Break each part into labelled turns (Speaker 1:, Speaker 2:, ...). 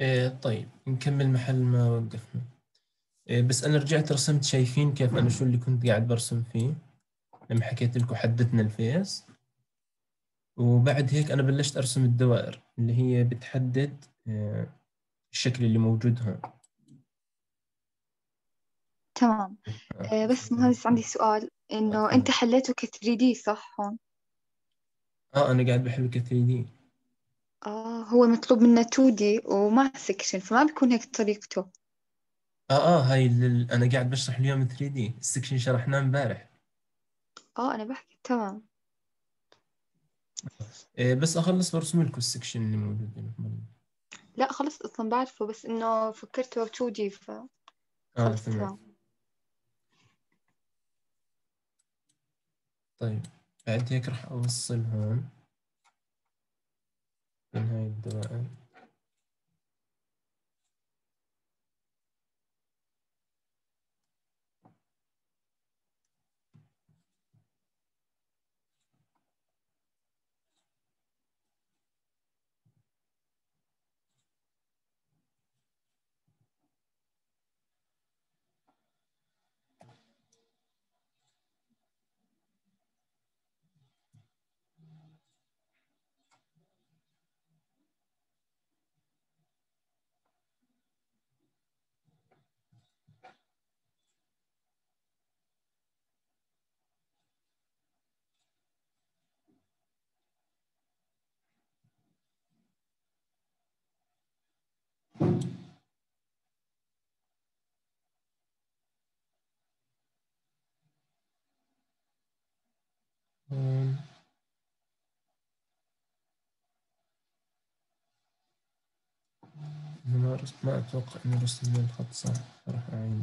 Speaker 1: إيه طيب نكمل محل ما وقفنا. إيه بس أنا رجعت رسمت شايفين كيف أنا شو اللي كنت قاعد برسم فيه. لما حكيت لكم حددنا الفيس. وبعد هيك أنا بلشت أرسم الدوائر اللي هي بتحدد إيه الشكل اللي موجود هون.
Speaker 2: تمام. آه بس مهندس عندي سؤال. إنه أنت حليته ك 3 دي صح هون؟
Speaker 1: آه أنا قاعد بحل ك 3 D
Speaker 2: آه هو مطلوب منا 2 D ومع section فما بيكون هيك طريقته.
Speaker 1: آه آه هاي لل... أنا قاعد بشرح اليوم 3 D ال section شرحناه امبارح.
Speaker 2: آه أنا بحكي تمام.
Speaker 1: إيه بس أخلص برسم لكم ال section اللي موجود هنا.
Speaker 2: لا خلص أصلا بعرفه بس إنه فكرته 2 D ف آه
Speaker 1: تمام. طيب بعد هيك راح أوصل هون. بين هاي الدوائر هون أنا ما أتوقع اني رسمت الخط صح راح اعيد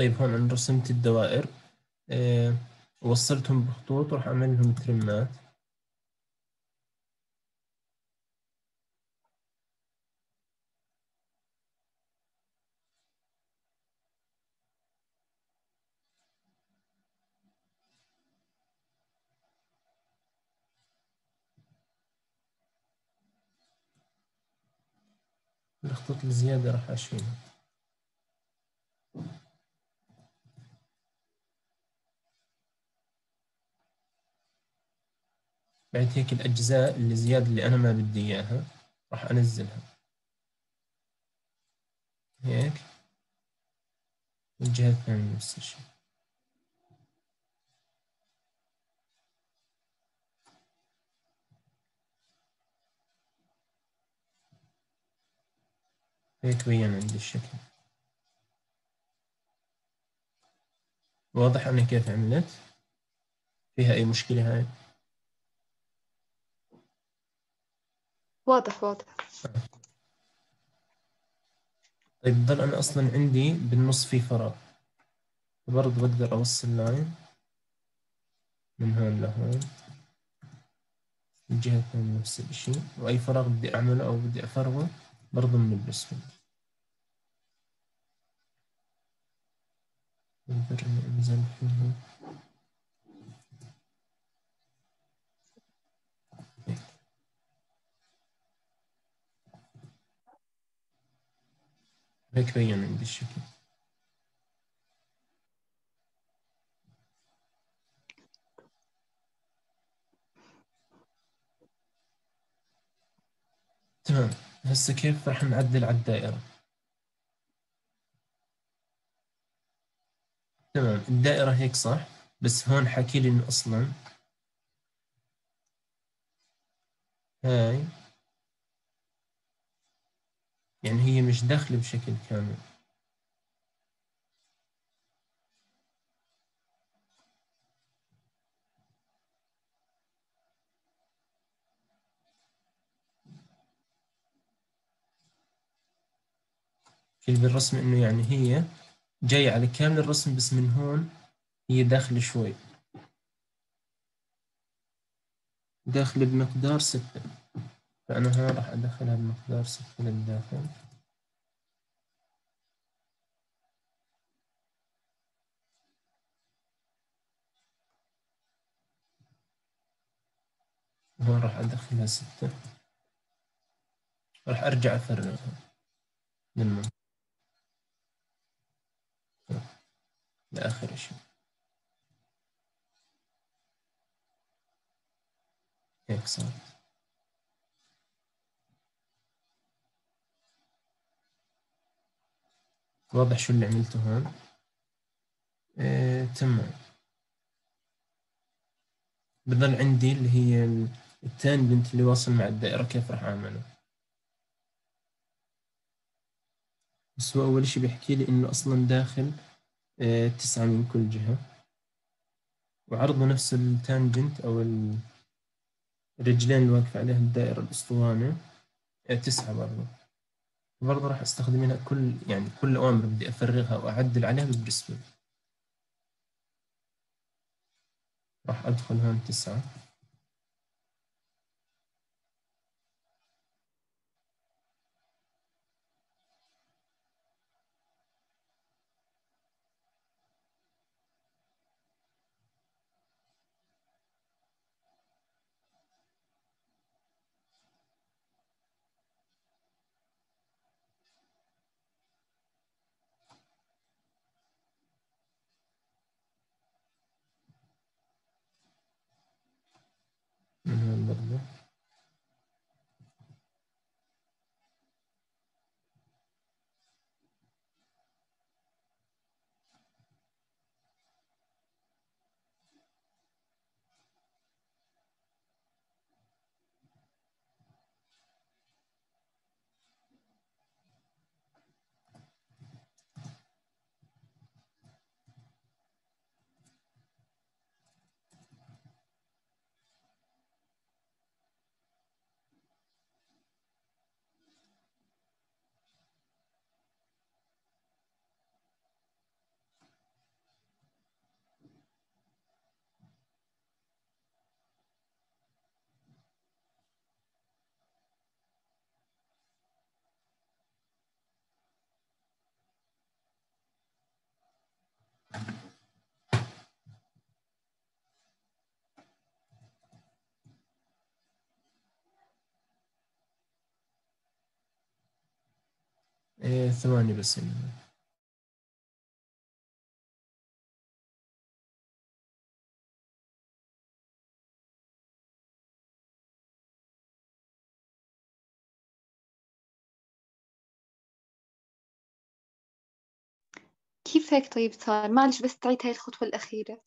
Speaker 1: طيب هون أنا رسمت الدوائر آه وصلتهم بخطوط وراح أعمل لهم ترمات الخطوط الزيادة راح أشيلها بعد هيك الأجزاء اللي زيادة اللي أنا ما بدي إياها راح أنزلها. هيك. الجهة الثانية نفس الشيء هيك بين عندي الشكل. واضح أنا كيف عملت؟ فيها أي مشكلة هاي؟
Speaker 2: واضح واضح.
Speaker 1: طيب بضل أنا أصلا عندي بالنص في فراغ. برضه بقدر أوصل لاين من هون لهون. الجهة الثانية نفس الشيء. وأي فراغ بدي أعمله أو بدي أفرغه برضه من بقدر إني أنزل فيه هيك بين عندي الشكل تمام. هسه كيف راح نعدل على الدائرة؟ تمام. الدائرة هيك صح؟ بس هون حكي لي إنه أصلا. هاي. يعني هي مش داخلة بشكل كامل. في بالرسم إنه يعني هي جاية على كامل الرسم بس من هون هي داخلة شوي. داخلة بمقدار ستة. فأنا هون راح أدخلها بمقدار ستة للداخل. هون راح أدخلها ستة. راح أرجع أفرغها للمنطقة لآخر شيء. هيك صارت واضح شو اللي عملته هون. إيه تمام بضل عندي اللي هي التاني بنت اللي واصل مع الدائرة كيف راح أعمله. بس هو أول شي بيحكي لي إنه أصلا داخل إيه تسعة من كل جهة. وعرضه نفس التانجنت أو الرجلين اللي واقفة عليها الدائرة الأسطوانة. إيه تسعة برضه برضه راح استخدمها كل يعني كل أوامر بدي أفرغها وأعدل عليها بالبريسبل راح أدخل هون تسعة. إيه ثواني بس
Speaker 2: كيف هيك طيب؟ صار معلش بس تعيد هاي الخطوة الأخيرة.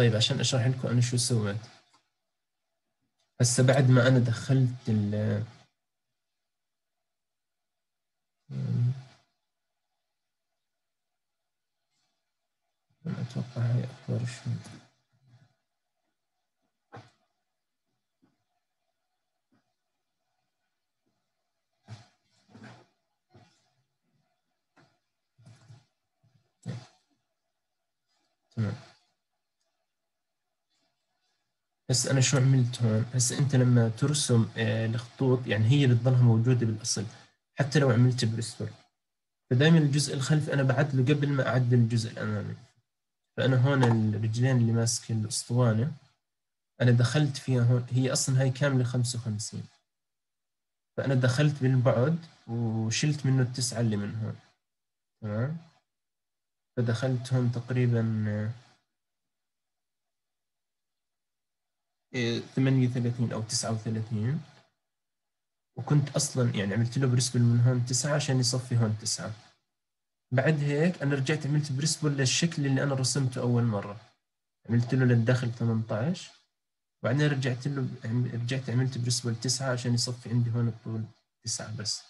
Speaker 1: طيب عشان أشرح لكم أنا شو سويت. هسه بعد ما أنا دخلت ال أتوقع هاي أكبر شوي تمام. هسه أنا شو عملت هون؟ هسه أنت لما ترسم آه، الخطوط يعني هي بتضلها موجودة بالأصل حتى لو عملت بريستول فدائما الجزء الخلفي أنا بعدله قبل ما أعدل الجزء الأمامي. فأنا هون الرجلين اللي ماسك الأسطوانة أنا دخلت فيها هون هي أصلا هاي كاملة 55 فأنا دخلت بالبعد وشلت منه التسعة اللي من هون. تمام؟ فدخلت هون تقريبا آه، 38 أو 39 وكنت أصلا يعني عملت له presspull من هون 9 عشان يصفي هون 9 بعد هيك أنا رجعت عملت presspull للشكل اللي أنا رسمته أول مرة. عملت له للداخل 18 وبعدين رجعت له رجعت عملت presspull 9 عشان يصفي عندي هون الطول 9 بس.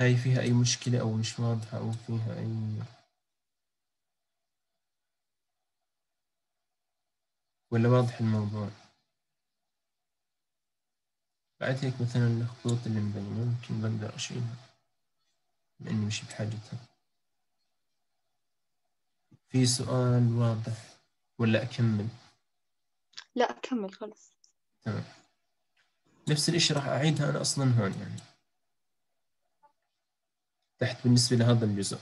Speaker 1: هاي فيها أي مشكلة أو مش واضحة أو فيها أي ولا واضح الموضوع؟ بعد هيك مثلا الخطوط اللي مبينة ممكن بقدر أشيلها لأني مش بحاجتها. في سؤال واضح ولا أكمل؟
Speaker 2: لا كمل خلص
Speaker 1: تمام. نفس الإشي راح أعيدها أنا أصلا هون يعني. تحت بالنسبة لهذا الجزء.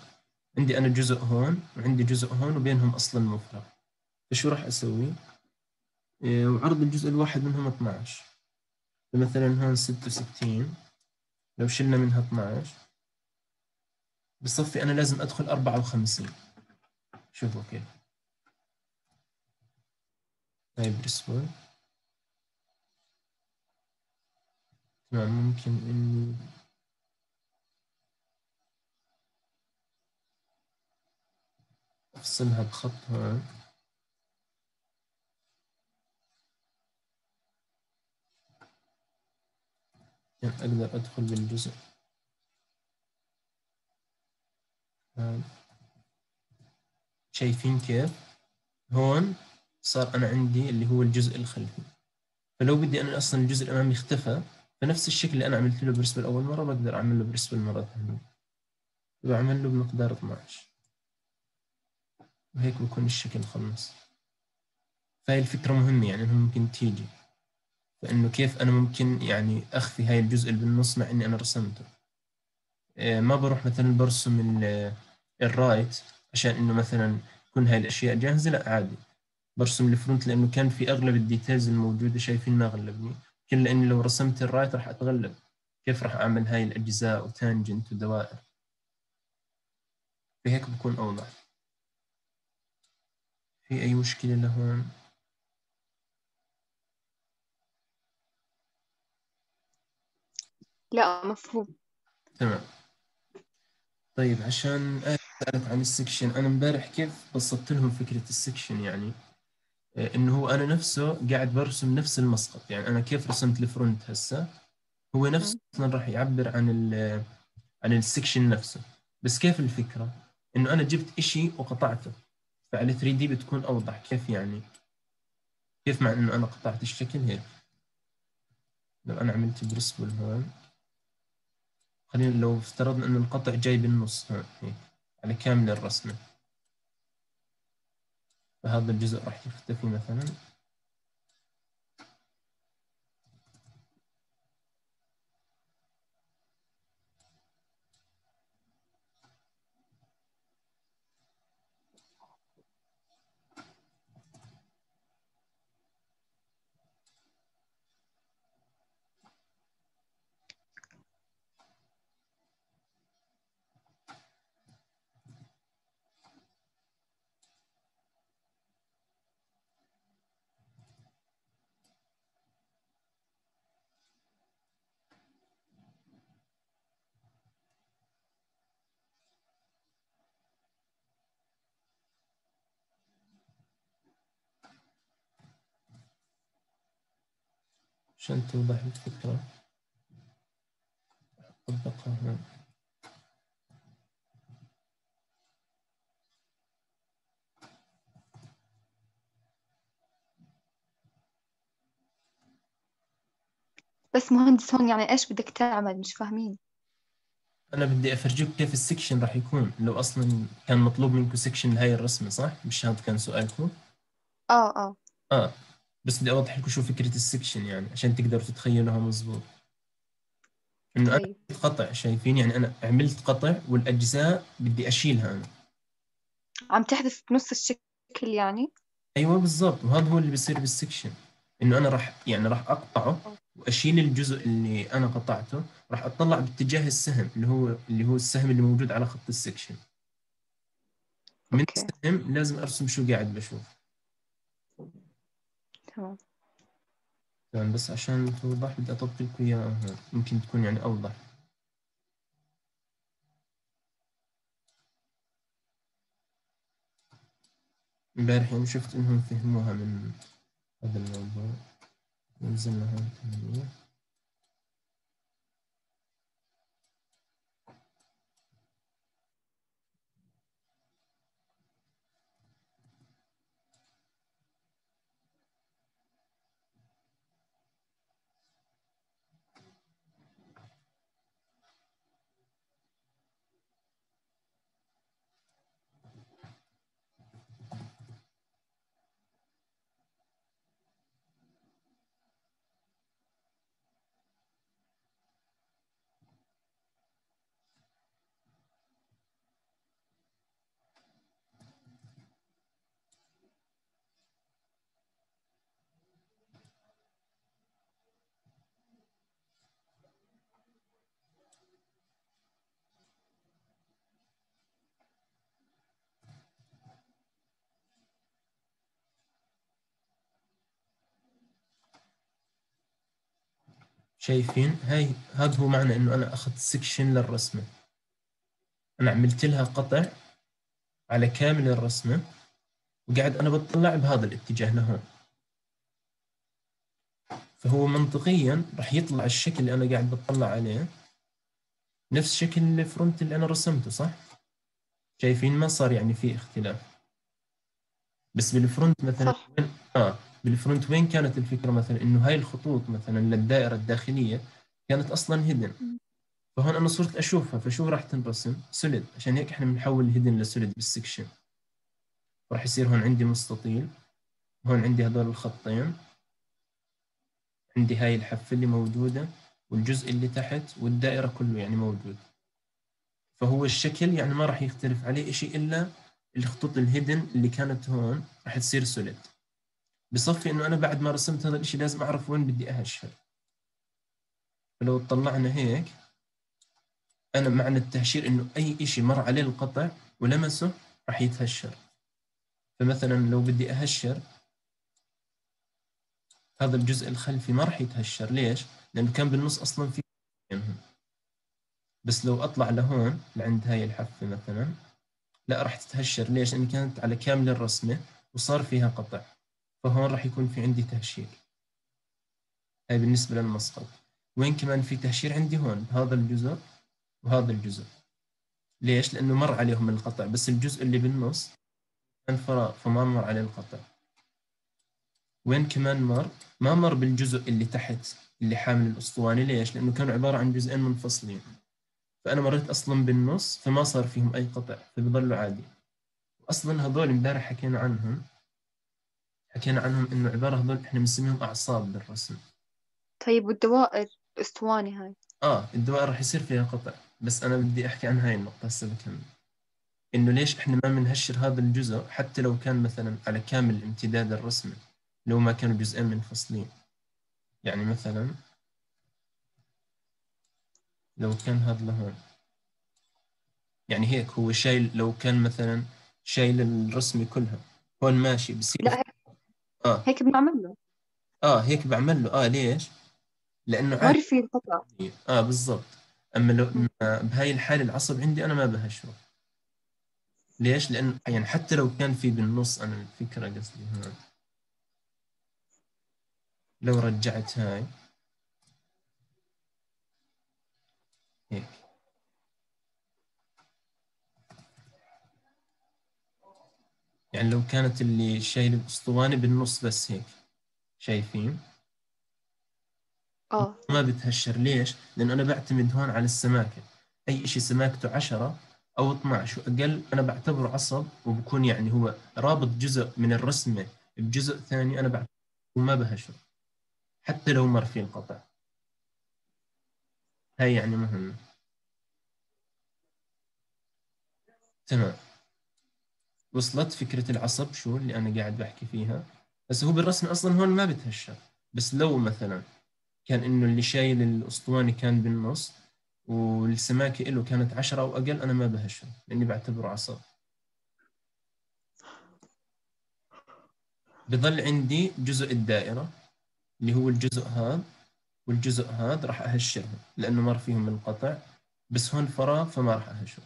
Speaker 1: عندي أنا جزء هون وعندي جزء هون وبينهم أصلا مفرغ فشو راح أسوي؟ إيه، وعرض الجزء الواحد منهم 12 فمثلا هون 66 لو شلنا منها 12 بصفي أنا لازم أدخل 54 شوفوا كيف هاي بريسبول تمام ممكن إني أفصلها بخط هون. أقدر أدخل بالجزء. شايفين كيف؟ هون صار أنا عندي اللي هو الجزء الخلفي. فلو بدي أنا أصلا الجزء الأمامي اختفى فنفس الشكل اللي أنا عملت له برسبل أول مرة بقدر أعمل له برسبل مرة ثانية. بعمل له بمقدار 12 وهيك بكون الشكل خلص. فهي الفكرة مهمة يعني ممكن تيجي. فإنه كيف أنا ممكن يعني أخفي هاي الجزء اللي بالنص مع إني أنا رسمته. إيه، ما بروح مثلا برسم ال right عشان إنه مثلا تكون هاي الأشياء جاهزة لا عادي. برسم ال front لأنه كان في أغلب ال details الموجودة شايفين ما غلبني. يمكن لأني لو رسمت ال right راح أتغلب. كيف راح أعمل هاي الأجزاء و tangent ودوائر؟ فهيك بكون أوضح. في أي مشكلة لهون؟
Speaker 2: لا مفهوم.
Speaker 1: تمام. طيب عشان سألت عن ال section أنا امبارح كيف بسطت لهم فكرة ال section؟ يعني آه، إنه هو أنا نفسه قاعد برسم نفس المسقط. يعني أنا كيف رسمت ال front هسه؟ هو نفسه أصلا راح يعبر عن ال عن ال section نفسه. بس كيف الفكرة؟ إنه أنا جبت إشي وقطعته. فعلى 3D بتكون أوضح. كيف يعني؟ كيف مع إنه أنا قطعت الشكل هيك؟ لو أنا عملت برسبل هون. خلينا لو افترضنا انه القطع جاي بالنص هون هيك على كامل الرسمة. فهذا الجزء راح يختفي مثلا. عشان توضح الفكرة. أطبقها. هنا
Speaker 2: بس مهندس هون يعني إيش بدك تعمل؟ مش فاهمين.
Speaker 1: أنا بدي أفرجيك كيف ال section راح يكون. لو أصلا كان مطلوب منكم section لهي الرسمة صح؟ مش هذا كان سؤالكم؟
Speaker 2: آه آه.
Speaker 1: آه. بس بدي أوضح لكم شو فكرة ال section يعني عشان تقدروا تتخيلوها مزبوط. إنه أنا
Speaker 2: طيب.
Speaker 1: قطع شايفين؟ يعني أنا عملت قطع والأجزاء بدي أشيلها أنا.
Speaker 2: عم تحذف بنص الشكل يعني؟
Speaker 1: أيوه بالضبط وهذا هو اللي بيصير بال section. إنه أنا راح يعني راح أقطعه وأشيل الجزء اللي أنا قطعته راح أطلع باتجاه السهم اللي هو اللي هو السهم اللي موجود على خط ال section.
Speaker 2: من
Speaker 1: السهم لازم أرسم شو قاعد بشوف.
Speaker 2: تمام.
Speaker 1: تمام بس عشان توضح بدي أطبق لكم اياها هون. ممكن تكون يعني أوضح. امبارح يعني شفت إنهم فهموها من هذا الموضوع. نزلنا هون شايفين؟ هاي هذا هو معنى إنه أنا أخذت section للرسمة. أنا عملت لها قطع على كامل الرسمة وقاعد أنا بطلع بهذا الاتجاه لهون. فهو منطقيا راح يطلع الشكل اللي أنا قاعد بطلع عليه نفس شكل ال front اللي أنا رسمته صح؟ شايفين ما صار يعني في اختلاف. بس بال front مثلا
Speaker 2: صح.
Speaker 1: آه. بال front وين كانت الفكرة مثلا؟ إنه هاي الخطوط مثلا للدائرة الداخلية كانت أصلا
Speaker 2: hidden.
Speaker 1: فهون أنا صرت أشوفها. فشو راح تنرسم؟ solid عشان هيك إحنا بنحول ال hidden ل solid بال section راح يصير هون عندي مستطيل. هون عندي هذول الخطين. عندي هاي الحفة اللي موجودة والجزء اللي تحت والدائرة كله يعني موجود. فهو الشكل يعني ما راح يختلف عليه شيء إلا الخطوط ال hidden اللي كانت هون راح تصير solid بصفي إنه أنا بعد ما رسمت هذا الشيء لازم أعرف وين بدي اهشر فلو طلعنا هيك أنا معنى التهشير إنه أي شيء مر عليه القطع ولمسه راح يتهشر. فمثلا لو بدي أهشر هذا الجزء الخلفي ما راح يتهشر. ليش؟ لأنه كان بالنص أصلا في بينهم. بس لو أطلع لهون لعند هاي الحافه مثلا لا راح تتهشر. ليش؟ لأن كانت على كامل الرسمة وصار فيها قطع. فهون راح يكون في عندي تهشير. هاي بالنسبة للمسقط وين كمان في تهشير عندي هون؟ بهذا الجزء وهذا الجزء. ليش؟ لأنه مر عليهم القطع بس الجزء اللي بالنص كان فراغ فما مر عليه القطع. وين كمان مر؟ ما مر بالجزء اللي تحت اللي حامل الأسطواني ليش؟ لأنه كانوا عبارة عن جزئين منفصلين. فأنا مريت أصلا بالنص فما صار فيهم أي قطع فبيضلوا عادي. أصلا هذول امبارح حكينا عنهم. حكينا عنهم إنه عبارة هذول إحنا بنسميهم أعصاب بالرسم.
Speaker 2: طيب والدوائر الأسطواني هاي؟
Speaker 1: آه الدوائر راح يصير فيها قطع بس أنا بدي أحكي عن هاي النقطة هسه بكمل. إنه ليش إحنا ما بنهشر هذا الجزء حتى لو كان مثلا على كامل امتداد الرسمة لو ما كانوا جزئين منفصلين؟ يعني مثلا لو كان هذا لهون. يعني هيك هو شايل لو كان مثلا شايل الرسمة كلها هون ماشي بصير
Speaker 2: لا
Speaker 1: آه.
Speaker 2: هيك بنعمل له.
Speaker 1: آه هيك بعمل له. آه ليش؟ لأنه
Speaker 2: ما
Speaker 1: عادي
Speaker 2: في القطع.
Speaker 1: آه بالضبط. أما لو ما- بهاي الحالة العصب عندي أنا ما بهشره. ليش؟ لأن يعني حتى لو كان في بالنص أنا الفكرة قصدي هون. لو رجعت هاي. هيك. يعني لو كانت اللي شايل الاسطوانة بالنص بس هيك شايفين؟
Speaker 2: آه.
Speaker 1: ما بتهشر. ليش؟ لأنه أنا بعتمد هون على السماكة. أي إشي سماكته 10 أو 12 وأقل أنا بعتبره عصب وبكون يعني هو رابط جزء من الرسمة بجزء ثاني أنا بعتبره وما بهشر. حتى لو مر فيه القطع هاي يعني مهمة. تمام. وصلت فكرة العصب شو اللي أنا قاعد بحكي فيها. بس هو بالرسم أصلا هون ما بتهشر بس لو مثلا كان إنه اللي شايل الأسطواني كان بالنص والسماكة له كانت عشرة أو أقل أنا ما بهشر لأني بعتبره عصب. بظل عندي جزء الدائرة اللي هو الجزء هذا والجزء هذا راح أهشرهم لأنه مر فيهم القطع بس هون فراغ فما راح أهشر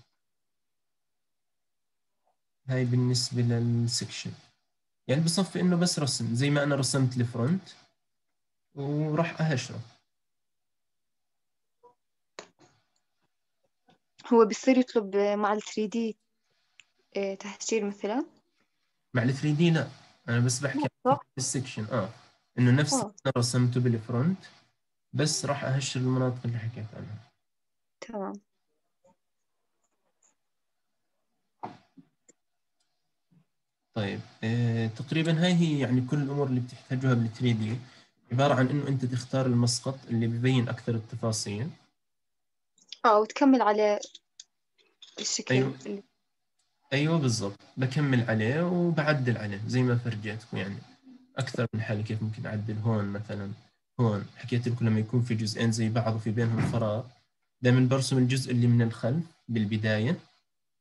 Speaker 1: هاي بالنسبة للسكشن. يعني بصفي إنه بس رسم زي ما أنا رسمت ال front وراح أهشره.
Speaker 2: هو بيصير يطلب مع ال 3D تهشير مثلا؟
Speaker 1: مع ال 3D لا. أنا بس بحكي عن
Speaker 2: صح؟
Speaker 1: ال section. آه. إنه نفس
Speaker 2: آه.
Speaker 1: اللي أنا رسمته بال front بس راح أهشر المناطق اللي حكيت عنها.
Speaker 2: تمام.
Speaker 1: طيب آه، تقريبا هاي هي يعني كل الأمور اللي بتحتاجوها بال 3 دي. عبارة عن إنه أنت تختار المسقط اللي ببين أكثر التفاصيل.
Speaker 2: آه وتكمل على الشكل
Speaker 1: أيوة.
Speaker 2: اللي-
Speaker 1: أيوه بالضبط. بكمل عليه وبعدل عليه زي ما فرجيتكم يعني. أكثر من حالة كيف ممكن أعدل. هون مثلا هون. حكيت لكم لما يكون في جزئين زي بعض وفي بينهم فراغ. دائما برسم الجزء اللي من الخلف بالبداية.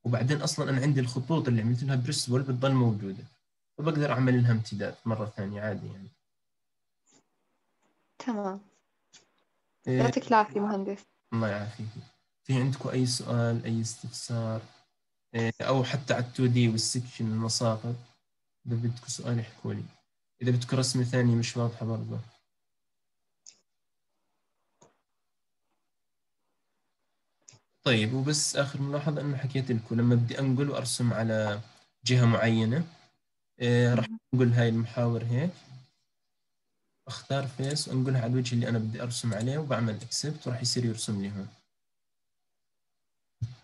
Speaker 1: وبعدين أصلا أنا عندي الخطوط اللي عملت لها press pull بتضل موجودة فبقدر أعمل لها امتداد مرة ثانية عادي يعني.
Speaker 2: تمام.
Speaker 1: إيه،
Speaker 2: يعطيك العافية مهندس.
Speaker 1: الله يعافيك. في عندكم أي سؤال أي استفسار؟ إيه، أو حتى على ال 2D وال section المساقط؟ إذا بدكم سؤال احكوا لي إذا بدكم رسمة ثانية مش واضحة برضه طيب وبس آخر ملاحظة إنه حكيت لكم لما بدي أنقل وأرسم على جهة معينة إيه، راح أنقل هاي المحاور هيك. أختار فيس وأنقلها على الوجه اللي أنا بدي أرسم عليه وبعمل أكسبت وراح يصير يرسم لي هون.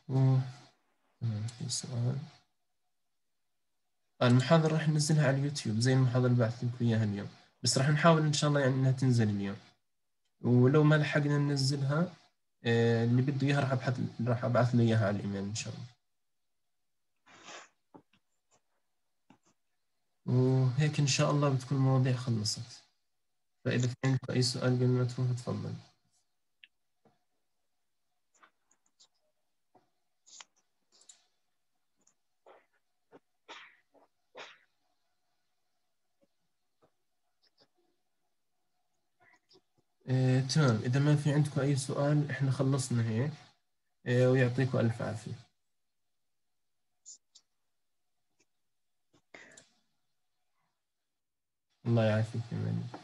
Speaker 1: و... في سؤال. آه، المحاضرة راح ننزلها على اليوتيوب زي المحاضرة اللي بعثت لكم إياها اليوم. بس راح نحاول إن شاء الله يعني إنها تنزل اليوم. ولو ما لحقنا ننزلها اللي بده إياها راح أبحث راح أبعث له إياها على الإيميل إن شاء الله. وهيك إن شاء الله بتكون المواضيع خلصت. فإذا في عندكم أي سؤال قبل ما تروح تفضل آه، تمام. إذا ما في عندكم أي سؤال إحنا خلصنا هيك. آه، ويعطيكم ألف عافية. الله يعافيك يا مالك